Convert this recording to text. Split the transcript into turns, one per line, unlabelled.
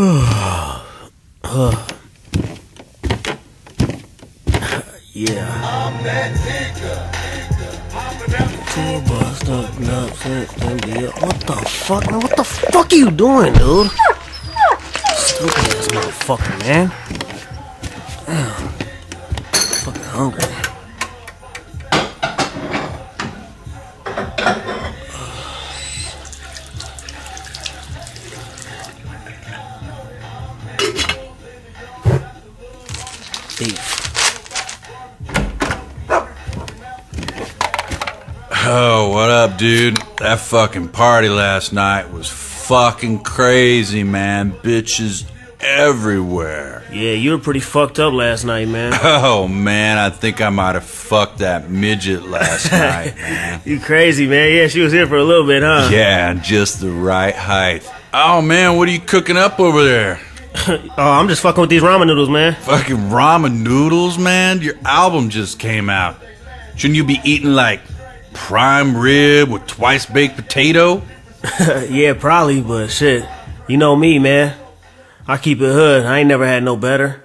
yeah. What the fuck, man? What the fuck are you doing, dude? Stupid ass motherfucker, man. Damn. Fucking hungry.
Oh, what up, dude? That fucking party last night was fucking crazy, man. Bitches everywhere.
Yeah, you were pretty fucked up last night, man.
Oh, man, I think I might have fucked that midget last night, man.
You crazy, man. Yeah, she was here for a little bit, huh?
Yeah, just the right height. Oh, man, what are you cooking up over there?
Oh, I'm just fucking with these ramen noodles, man.
Fucking ramen noodles, man? Your album just came out. Shouldn't you be eating like prime rib with twice baked potato?
yeah, probably, but shit. You know me, man. I keep it hood. I ain't never had no better.